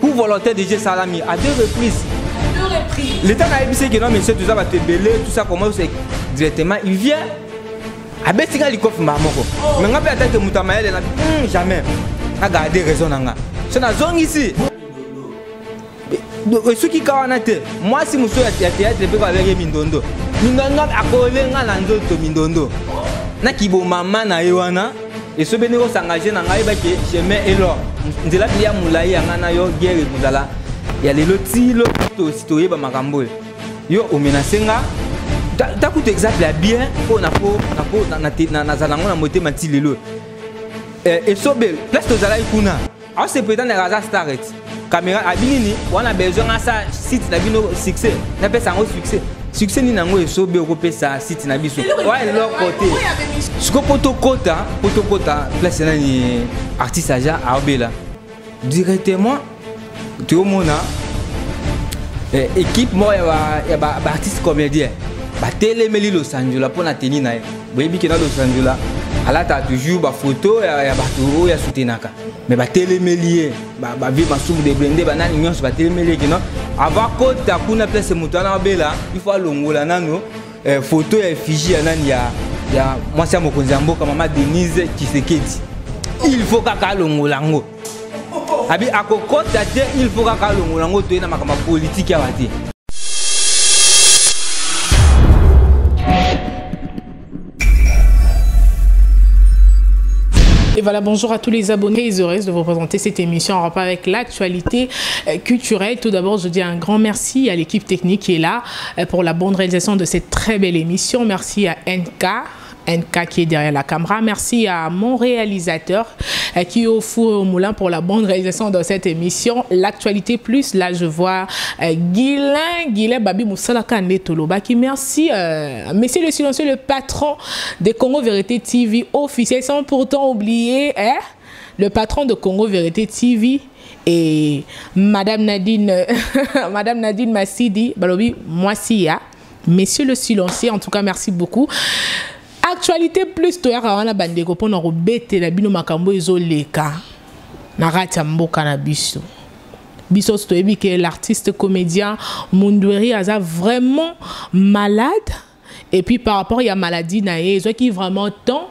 Pour volonté de Dieu salami à deux reprises. L'État a dit que non, monsieur, tout ça va te beller, tout ça, comment c'est directement. Il vient, abeti nga likofi mbala moko oh. me nga mpe atake moto ya mayele na hmm, jamais agarde raison na nga so nazongisi esuki ka wana te mwasi mosusu ya teatre mpe babenge mindondo mindondo akole nga na nzoto mindondo na kibomama na ye wana esobe ndenge osangaje na ngai bake chemin elor nzela ya molai ya ngai na yo guerre ekozala ya lelo ti lo toyeba makambo oyo yo omenase nga ta kutu exemple ya bien mpo nazala yango na motema ti lelo esobe place tozalaki kuna Azo se prétendre aza star et caméra abi nini wana besoin na sa site na bino succès na pesa yango succès succès nini yango esobe okopesa site na biso wa eloko te siko mpo tokota mpo tokota place nani artiste aja aobela directement toyomona eh, équipe moko ya baartiste comédien batelemeli losanjola mpo na teni na ye boyebi ke na los angeles alata toujours bafoto ya bato oyo ya soutenaka mais batelemeli ye bavie masumu de blende banani nyonso batelemeli ye kino avant kota kuna place moto wana abela il faut alongola nano eh, foto ya effigie ya nani ya, ya mwasi ya mokonzi ya mboka mama denise kisekedi il faut kaka alongola yango abi akokɔta te il faut kaka alongola yango toye na makambo ya politike awa te voilà, bonjour à tous les abonnés et heureuse de vous présenter cette émission en rapport avec l'actualité euh, culturelle. Tout d'abord, je dis un grand merci à l'équipe technique qui est là euh, pour la bonne réalisation de cette très belle émission. Merci à NK. NK qui est derrière la caméra. Merci à mon réalisateur euh, qui est au four au moulin pour la bonne réalisation de cette émission. L'actualité plus, là je vois euh, Guilin, Guilin Babi Moussalaka Bah qui merci. Euh, Monsieur le silencieux, le patron de Congo Vérité TV officiel, sans pourtant oublier hein, le patron de Congo Vérité TV et Madame Nadine, Madame Nadine Massidi, Balobi Moissia. Hein? Monsieur le silencieux, en tout cas, merci beaucoup. Actualité plus, tu as wana bandeko pona ko bete la bino makambo ezo leka. Na ratia mboka na biso. Biso to ebi que l'artiste comédien Mundweri aza vraiment malade et puis par rapport à la maladie na ye, qui vraiment temps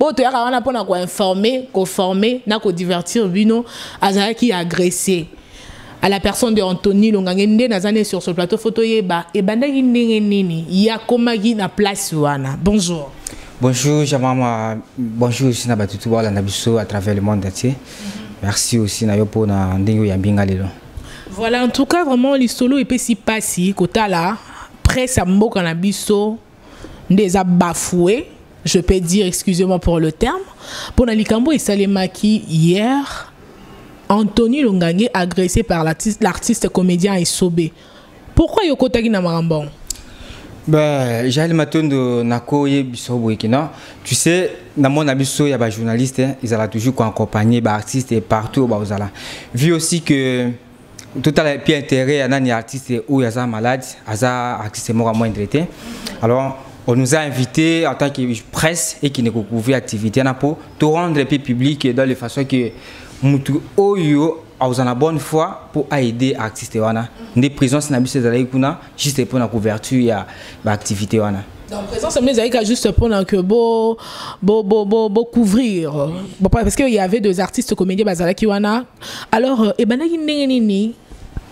oyo toyaka wana mpo na koinforme koforme na kodivertire bino azalaki agresse à la personne de Anthony Longange nde naza ne sur ce plateau faut toyeba ebandaki ndenge nini ya komaki na place wana bonjour bonjour jamama bonjour aussi na batutu balanda biso à travers le monde entier mm -hmm. merci aussi na yo mpo na ndenge oyambi nga lelo voilà en tout cas vraiment lisolo epesi mpasi kotala presse ya mboka na biso nde eza bafoue je peux dire excusez-moi pour le terme mpo na likambo esalemaki hier Anthony Longange agressé par l'artiste comédien Isobe. Pourquoi Yokotagi na makambo Bah, Jael Matondo nako ye biso boyekina. Tu sais, na mon abiso ya ba journaliste, hein, ils allaient toujours accompagner ba artistes partout au Bauzala. Vu aussi que totala mpe intérêt ya nani artiste oyo aza malade aza artiste moko ya moindre te alors on nous a invité en tant que presse et qui ne couvrir activité na po to rendre mpe public dans les façons que mutu oyo akozala na bonne foi mpo aide artiste wana nde présence na biso ezalaki kuna juste mpo na couverture ya baactivité wana donc présence mais Aïka juste pour que beau beau beau beau beau couvrir bon, parce qu'il y avait deux artistes comédiens bazala kiwana alors euh, ebandaki ndenge nini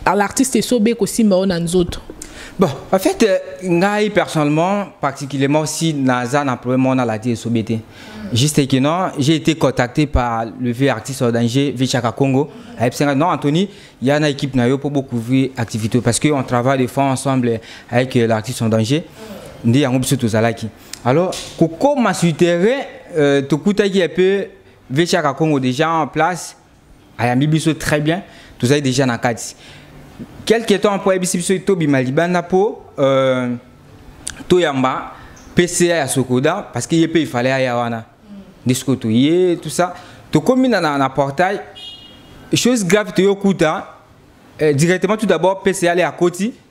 l'artiste esobe kosimba yo na nzoto Bon, en fait, euh, ngai personnellement, particulièrement si Naza n'a problème, on a la dire soubété. Juste que non, j'ai été contacté par le vieux artiste d'Angers, Vichaka Congo. Avec non, Anthony, il y a une équipe nayo pour beaucoup couvrir activité parce qu'on travaille des fois ensemble avec euh, l'artiste en danger. Ndi yango biso tozalaki. Alors, kokoma sur terrain, euh, tokutaki un peu Vechaka Congo déjà en place ayambi biso très bien tozali déjà na kati quelque temps mpo ayebisi biso tobima libanda mpo euh, toyamba pca ya sokoda parce que ye mpe ifale aya wana nde sikoyo toye tout ça tokomi na, na, na portail chose grave toyokuta eh, directement tout d'abord pca ale akoti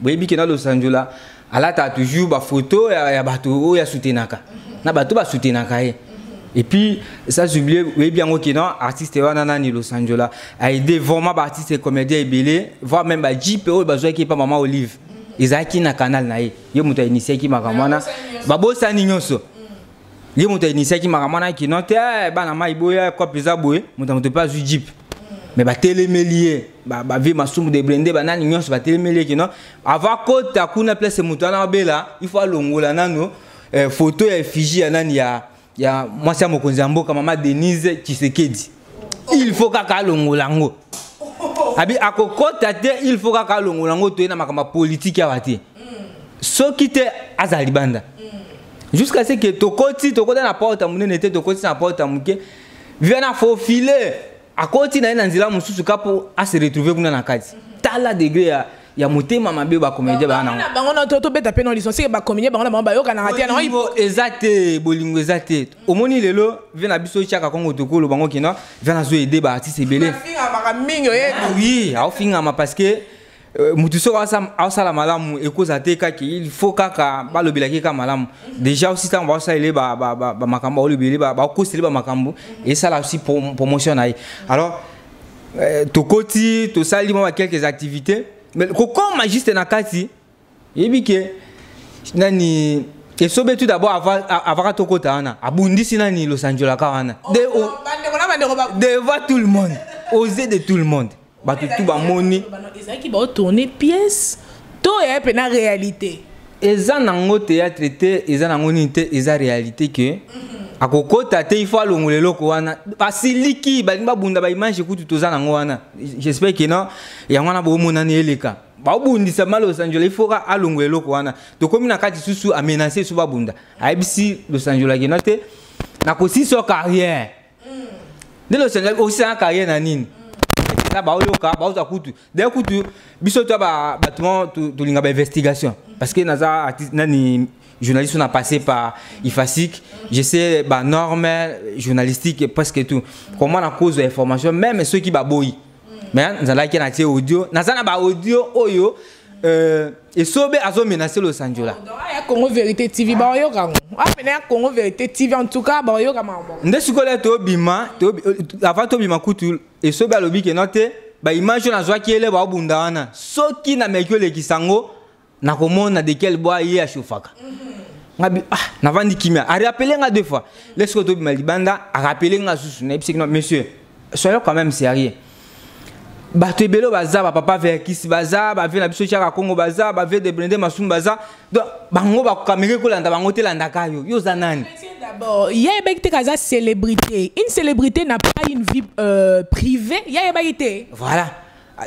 boyebi ke na losanjola alataka toujours bafoto ya, ya bato oyo asutenaka na bato basutenaka ye et puis ça j'oublie oyebi yango ke non artiste wana nani losanjola aide vraiment baartiste comédien ebele voir même bajipe oyo bazwaki epa mama olive ezalaki na canal na ye ye moto ainitiaki makambo wana babosani nyonso ye moto ainitiaki makambo wana kino te eh, bana mai boya kope eza boye moto ya moto mpe azwi jipe mm. me batelemeli ye bavie masumu de blende banani nyonso batelemeli ye kino ava kota kuna place moto wana abela ifo alongola nano eh, foto ya efigi ya nani ya, ya mwasi ya mokonzi ya mboka mama denise tshisekedi il faut kaka alongola yango abi akokota te il faut kaka alongola yango toye na makambo ya politiki awa te soki te azala libanda jusqu'à ce que tokoti tokota na porte ya monene te tokoti na porte ya moke viva na faufile akoti na ye na nzela mosusu ka mpo ase retrouve kuna na kati tala degre ya ya motema mabe bacomédien baa nango bango na to tobeta mpe na liso seke bacomédien bango na bango bayokanaka te yango eza te bolingo eza te omoni lelo vie na biso tiaka kongo tokolo bango kina vie nazo ede baartiste ebele mingi oyebi ah oui aofingama parce que Euh, moto soki aosala malamu ekozala te kaka il faut kaka balobelaki kaka malamu déjà osi ntango baosalele bamakambo baolobele bakosele bamakambo esala osi promotion na ye alors euh, tokoti tosali mwa quelques activités mais kokoma juste na kati yebi ke nani esobe tout d'abord avaka tokota wana abundisi nani losanjolaka wana oh, devant tout le monde ose de tout le monde bato tu bamoni ezalaki baotourne pièce to yaya mpe na réalité eza nango théâtre te eza nango nini te eza réalité ke mhm. akokota te ifo alongola eloko wana basiliki balingi babunda baimage kutu toza nango wana j'espère ke non yango wana bomonani eleka babundisa ma los angeles ifoka alongola eloko wana tokomi na kati susu amenace esu babunda ayebisi los angeles akena te nakosi so carrière ndelo osengeli osala carrière na nini na baoyoka baoza kutu daya kutu biso to bato tolinga bainvestigation parce que naza artiste nani journaliste on a passé par IFASIC, je sais bah, normes journalistiques presque tout. Comment la cause de l'information, même ceux qui baboient. mais nazalaki na tie audio naza na baaudio oyo euh, esobe azomenase losanjola ya congo vérité tv baoyoka yango apena ya congo vérité tv en tout cas baoyoka makambo nde sikoyo tobima avant tobima kutu esobe alobi keno te baimage oyo nazwaki ele baobunda wana soki nameki olekisa yango nakomona de quel bois ye ashofaka ngabi ah navandi kimia arapele nga deux fois lesko tobima libanda arapele nga susu nayebisi kino monsieur soyons quand même sérieux bato ebele oyo baza bapapa verkis baza bavie na biso tiaka kongo baza bavie de blende masumu baza donc bango bakokameke kolanda bango te landaka yo yo oza nani d'abord ye ayebaki te kaza célébrité une célébrité n'a pas une vie euh, privée ye ayebaki te voilà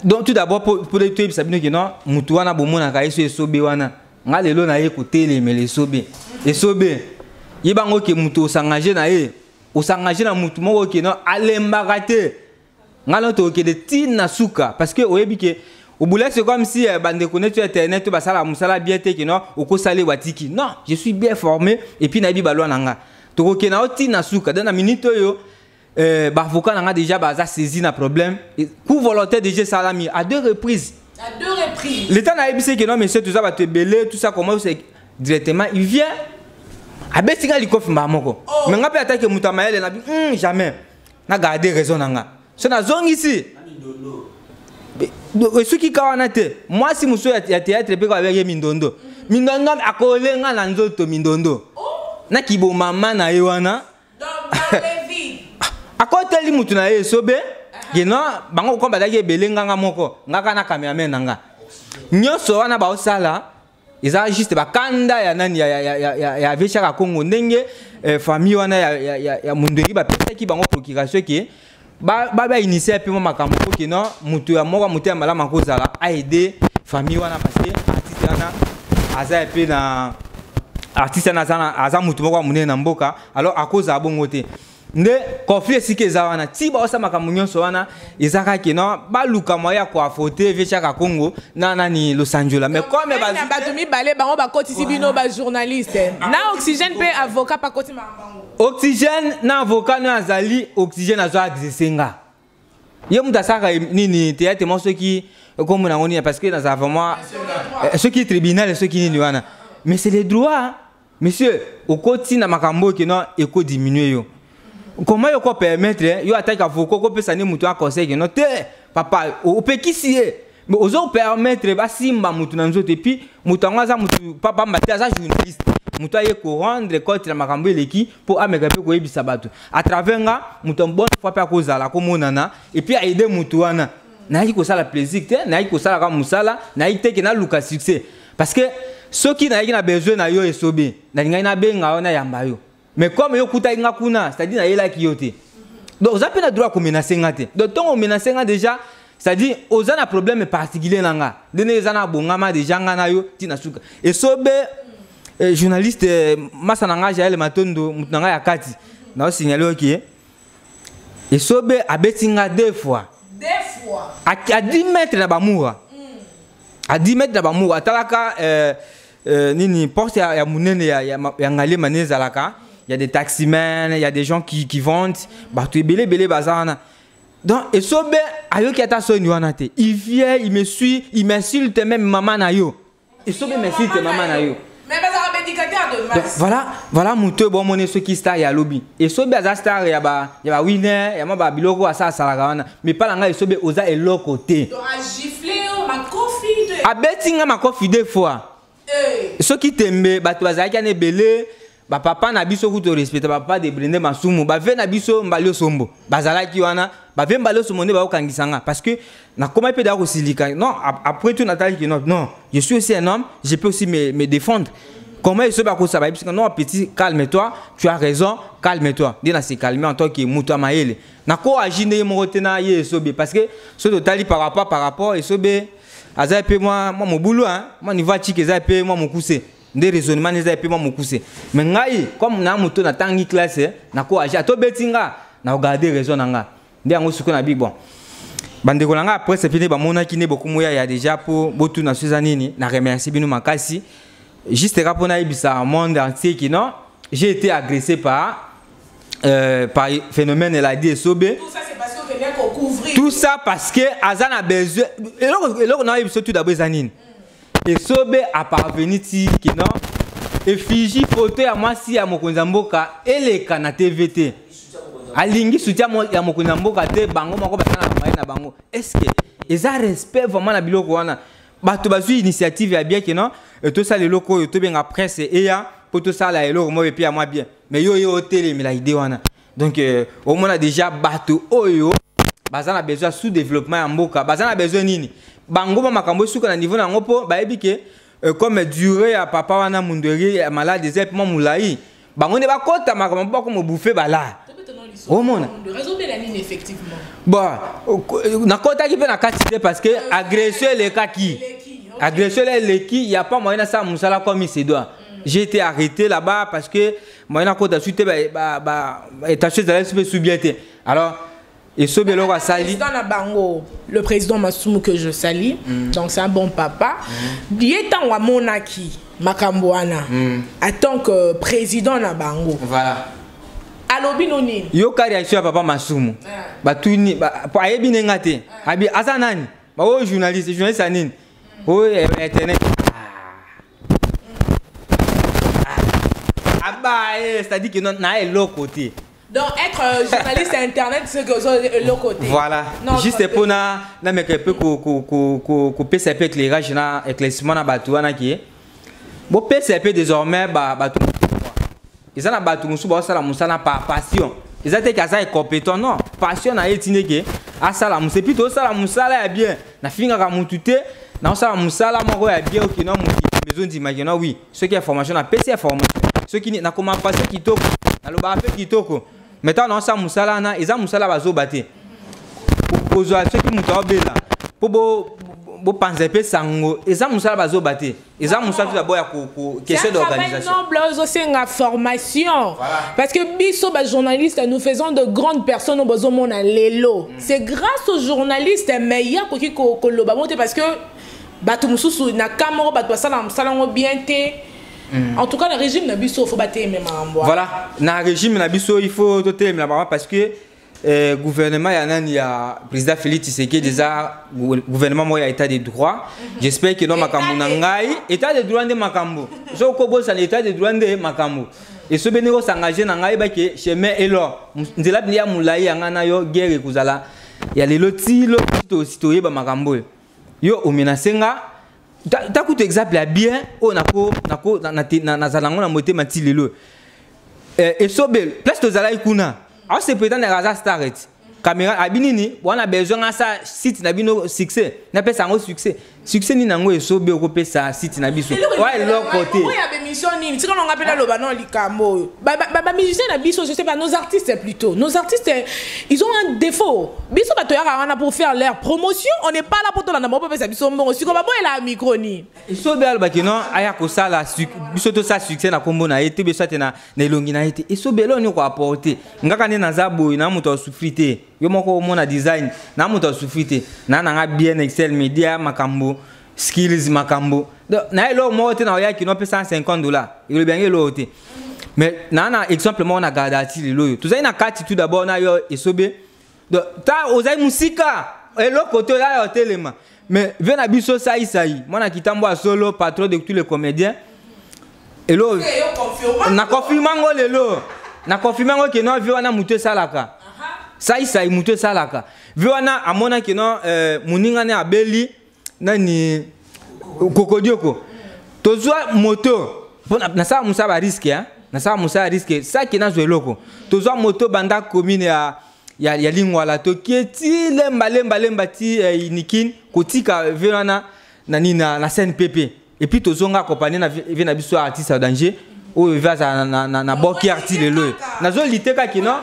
donc tout d'abord mpo toyebisa bino kino motu wana bomonaka ye so esobe wana nga lelo na ye kotelemela esobe esobe yeba yango ke motu osangage na ye osangage na motu moko kino alembaka te nga no tokokende ti na suka parce que oyebi ke obula c'est comme si eh, bandeko neti ya internet oyo basalaka mosala bien te kino okosala ye watiki non je suis bien formé epuis nayebi balwa na nga tokokenda o ti na suka donc na minute oyo Euh, bavoka na nga déjà baza saisi na problème coup volontaire déjà esalami à deux reprises à deux reprises l'état nayebisi ke no monsieur toza bato ebele tout ça comment c'est directement il vient abeti nga likofi mbaa moko oh. me nga mpe atake moto ya mayele nabi mm, jamais na garde raison na nga so nazongisi esuki ka wana te mwasi mosusu ya théâtre mpe kabaki ye mindondo mindondo akolenga na nzoto mindondo oh. na kibomama na ye wana akoteli mutu na ye esobe yeno bango kokoma bazalaki ebele nganga moko ngaka na cameraman na nga nyonso wana baosala eza juste bakanda ya nani ya, ya, ya, ya, ya, ya veshaka congo ndenge eh, famille wana ya, ya, ya, ya mondweki bapesaki bango procuration ke ba ba ba initier pe makambo ko kino mutu ya moko mutu ya malama ko zala a aider famille wana parce que artiste wana aza pe na artiste wana aza aza mutu moko munene na mboka alors akoza bongo te nde conflit esika eza wana ti baosa makambo nyonso wana eza kaka kino baluka moye ya koafote vechaka congo na nani losanjola mais comme bato mibale bango bakotisi bino bajournaliste na oxygène mpe avocat pakoti makambo oxygène na avocat no azali oxygène azo agrese nga ye moto asalaka nini teyate mwa soki ekombo nango nini parce que nazala vraiment eh, soki tribunal soki nini wana mais c'est le droit monsieur okoti na makambo oyo keno ekodiminue yo comment yoko permettre yo ataki avocat okopesa nde moto ya conseil keno te papa opekisi ye Mais ozo permettre ba simba mutu na nzoto et puis mutu yango aza mutu papa mbati aza journaliste mutu aye ko rendre compte na makambo eleki mpo ameka mpe koyebisa bato à travers nga mutu ya bonne fois mpe akozala komonana et puis aide mutu wana nayaki kosala plaisir te nayaki kosala kaka mosala nayaki teke naluka succès parce que soki nayaki na besoin na yo esobe nalingaki nabenga yo nayamba yo mais comme yo kutaki nga kuna c'est à dire nayelaki yo te donc oza mpe na droit ya komenase nga te donc ntongo omenase nga déjà c'est à dire oza na problème particulier na nga nde ndenge eza na abongama déjà nga na yo ti na suka esobe eh, journaliste eh, masa na nga jael matondo moto na nga ya kati naosignale oke okay. esobe abeti nga deux fois à, à 10 mètres na bamura mm. à 10 mètres na bamura atalaka euh, euh, nini porte ya, ya monene ya, ya, ya ngalema nde ezalaka il y a des taximens, il y a des gens qui, qui vendent. Bah, tu es belé, belé, bazana. Donc, et sobe, ayo qui ata son yuanate. Il vient, il me suit, il m'insulte même maman na yo. esobe merci te mama na yo Donc, voilà voilà moto oyo bomoni soki star ya lobi esobe aza star ya ba ya ba winner ya mwa ba biloko asa asalaka wana mais pa na ngai esobe oza eloko te abeti nga makofi deux fois soki tembe bato bazalaki ana ebele ba papa na biso kuto respecte ba papa de blende masumu ba vie na biso mbalio sombo bazalaki wana ba vie mbalio sombo nde bakokangisa nga parce que nakoma mpe daya kosilika non après tout natali que non non je suis aussi un homme je peux aussi me, me défendre comment ils se bakosa bayebisi nga non petit calme toi tu as raison calme toi nde na se calme en tant que moto ya mayele nako agi ndenge moko te na ye esobe parce que soki totali par rapport par rapport esobe aza mpe mwa mobulu mwa niveau ya chike eza mpe mwa mokuse nde raisonnement neza epe mwa mokuse me ngai comme na moto natangi classe nako age atobeti nga na kogarde raison na nga nde yango siko na bi bon bandeko na ngai après sepe nde bamonaki nde bokumu ya ya déjà mpo botuna so eza nini na remercie bino makasi juste kaka mpo nayebisa monde entier ki non j'ai été agressé par euh, par phénomène eladi esobe tout ça, tout ça parce que aza na besoin eloko eloko nayebi biso tout d'abord eza nini mm. esobe a parvenu ti ke non efiji foto ya mwasi ya mokonzi ya mboka eleka na tv te alingi soutien ya mokonzi ya mboka te bango moko basalaka maye na bango estce eza respect vraiment na biloko wana bato bazwi initiative ya bien ke non e, tosala eloko oyo tobenga presse eya mpo tosala eloko moko epe ya mwa bien mais yo ye otelemela ide wana donc euh, omona deja bato oyo baza na besoin sous développement ya mboka baza na besoin nini bango ba makambo esuka na niveau na yango mpo bayebi ke euh, comme durée ya papa wana munderi ya malade eza epema molai bango nde bakota makambo mpo bakoma bouffe balaa omona bon euh, nakotaki mpe na kati te parce que agression elekaki agression eleki ya pa moyen asala mosala comme il se doit mm. j'ai été arrêté là-bas parce que moyen akota su te baetation ezalaki su mpe su bien te alors esobi eloko asali na bango le président masumu que je sali mm. donc c'est un bon papa mm. ye ntango amonaki makambo wana mm. en tant que président na bango voilà alobi no nini yoka réaction ya papa masumu ah. batuni po ayebi nde nga te ah. abi aza nani baoyo journaliste journaliste ya nini oyo internet aba eh, c'est à dire que na eloko te donc être euh, journaliste internet c'est que ozo eloko côté. voilà non, juste mpo na nameka mpe kopesa mpe éclairage na éclaircissement na bato wana ke bopesa mpe désormais bato eza na bato mosusu baosala mosala par passion eza te ke aza incompétent non passion na ye tinde ke asala mosala epuis tosala mosala ya bien nafingaka motu te naosala mosala moko ya bien okina mokitambe ezondimaki na wi soki ya formation napesi ya formation soki nakoma pasio kitoko nalobaka mpe kitoko mai ntango naosala mosala wana eza mosala bazoba te kozwa soki moto aobela mpo bopanza bo mpe sango eza mosala bazoba te eza mosatu d'abord ya question d'organisation noble ozosenga formation voilà. parce que biso bajournaliste nous faisons de grandes personnes oyo bozomona lelo mm. c'est grâce aux journalistes mais ye akoki koloba ngo te parce que bato mosusu na ka moko bato basalaka mosala yango bien te Mm. en tout cas na régime na biso faut batelemela makambo voilà na régime na biso il faut totelemela makambo parce que Eh, gouvernement ya nani ya président Félix Tshisekedi eza gouvernement moko ya état de droit mhm. j'espère que no makambo na ngai état de droit nde makambo so okobosana état de droit nde makambo esobe ndenge osengage na ngai ebake chemin elo nzela mpenza ya molai ya ngai na yo guerre ekozala ya lelo ti lobi toyeba makambo oyo yo omenase nga ta kutu exemple ya bien oyo nako nako nazala yango na motema ti lelo eh, esobel place tozalaki kuna ase pretendaka aza star eti caméra abi nini wana besoin nga sa site na bino succès napesa yango succès succès nini yango esobe okopesa site na biso wa eloko te tika nonga mpe naloba no likambo oyo Ba, ba, ba, ba musiciens na biso, je sais pas, nos artistes plutôt. Nos artistes, ils ont un défaut. Biso ba toyaka wana pour faire leur promotion, on n'est pas là pour tolanda mabo pesa biso mbongo. Siko ba boye la micro ni. Iso be alba ki non aya ko sala biso to sa succès na kombo na été biso te na na elongi na été. Iso be lo ni ko apporter. Ngaka ne na za boye na moto souffrir te. Yo moko mona design na moto souffrir te. Na na nga bien excel media makambo. skills makambo na eloko moko te na oya kino mpe 150 dollars elobi yango eloko te mais naa na exemple moko na gardati lelo oyo tozali na kati tout d'abord na yo esobe donc ta ozali mosika eloko te oya yo telema mais vie na biso saisai mwana kitambo ya solo patron de tous les comédiens elo na confirma ngo lelo na confirma ngo ke no vie wana moto esalaka saisai moto esalaka vie wana amonaki no eh, moninga ne abeli nani kokodioko tozwa moto mpo nasala mosala ba riske hein? nasala mosala riske saki nazwa eloko tozwa moto banda commune ya ya, ya lingwala tokie ti lemba lemba lemba ti eh, nikin kotika ve wana na nini na, na cnpp epuis tozonga accompagne na ve na biso artiste ya danger oyo ve azala na, na, na, na bokiar ti lelo nazolite kaki no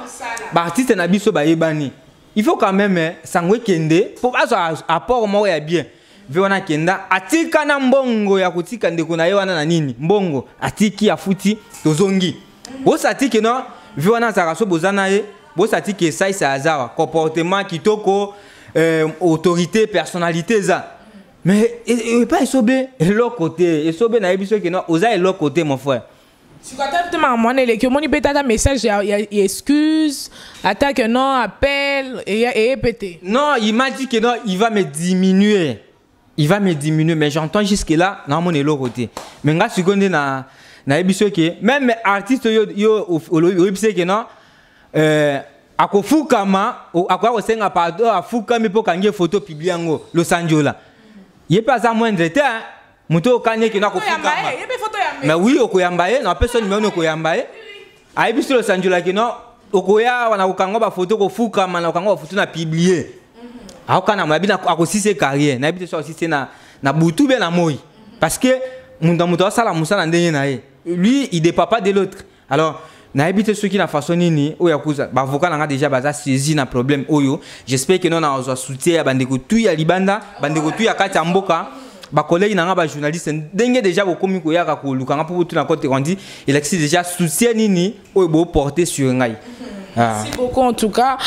baartiste na biso bayebani il faut quand même eh, sango ekende mpo azwa apport moko ya bien ve wana akenda atika na mbongo ya kotika ndeko na ye wana na nini mbongo atiki afuti tozongi bosatike no ve wana azalaka so boza na ye bosatike esaisa azawa comportement kitoko euh, autorité personnalité eza mais epai esobe eloko te esobe nayebi soki no oza eloko te mon frère sikoyo ata te makambo wana eleki omoni mpe te ata message ya, ya, ya excuse ata que non appel eye mpe te non il m'a dit que non il va me diminuer il va me diminuer mais j'entends jusque là naamona eloko te mais nga sikoyo nde na nayebi so ke meme artiste yo, yo oyebi se ke non euh, akofukama akoya kosenga pardon afukami mpo kangi ye foto pibli yango losanjola ye mpe aza moindre te hein? moto okani eke nakofukama na wi okoyamba ye na apesa nimero okoyamba ye ayebi solo osanjolaki no okoya awa na kokanga bafoto kofukama na kokanga bafoto na publie mhm. akokana mo yabi akosise carrière nayebi te so akosise na, na butu be na moi parce que moto na moto asala mosala ndenge na ye lui il dépend pas de l'autre alors nayebi te soki na façon nini oyo akuza baavoka na nga deja baza saisi na problème oyo j'espère que non nazwa soutien ya bandeko tu ya libanda bandeko tu ya kati ya mboka bakolegi na nga bajournaliste ndenge deja bokomi koyaka koluka nga mpo botuna kote kondi elakisi deja soutien nini oyo boporte sur ngai Ah. Merci beaucoup en tout cas.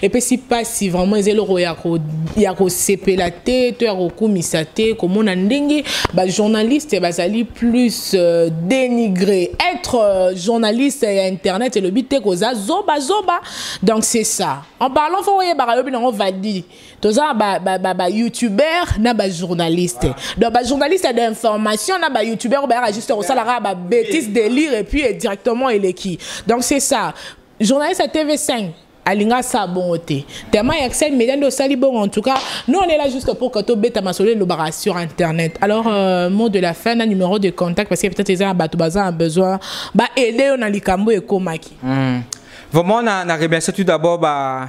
Et puis si pas si vraiment ils eloko ya ko ya ko sepela te to ya ko kumisa te comme on a ndenge ba journaliste bazali plus euh, dénigré. Être euh, journaliste ya internet et le but te ko za zoba zoba. Donc c'est ça. En parlant faut voyez ba yo binango va dire toza ba ba ba, ba youtubeur na ba journaliste donc ba journaliste d'information na ba youtubeur ba juste kosala kaka ba bêtises délire et puis directement eleki donc c'est ça journaliste ya TV5 alinga sa bongo te tellement ya excel media nde osali bongo en tout cas nous on est là juste pour que tobeta masolo elobaka sur internet alors euh, mot de la fin na numéro de contact parce que peut-être eza na bato baza na besoin ba aide yo na likambo ekomaki mm. vraiment na, na remercie tout d'abord ba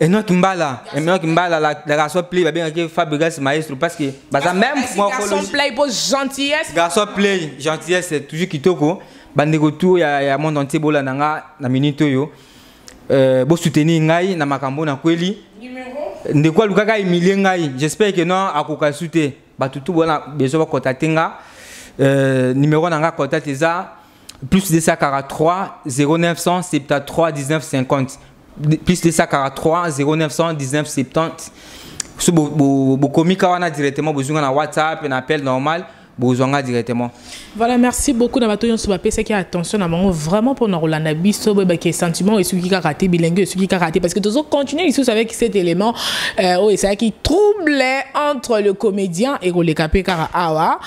Enoch Mbala, Enoch Mbala, la, la garçon play, bah, bien que Fabregas maestro, parce que bah, ça même morphologie. Garçon play pour gentillesse. Garçon play, gentillesse, c'est toujours kitoko. Bandeko tout, il y a, y a monde entier bola nanga na minute yo. Euh, bo soutenir ngai na makambo na kweli. Numéro. Ndeko alukaka humilier ngai. J'espère que non akoka soutenir. Bah tout tout bona besoin ba contacter nga. Euh, numéro nanga contact eza plus 243 0900 73 19 50 plus 243 0900 19 70 so bokomi ka wana directement bozwi nga na whatsapp na appel normal bozwa nga directement voilà merci beaucoup na bato nyonso bapesaki attention na bango vraiment mpona kolanda biso boyebaki sentiment esuki kaka te bilenge esuki kaka te parce que tozo continuer lisusu avec cet élément euh, oyo esalaki trouble entre le comédien ekoleka mpe kaka awa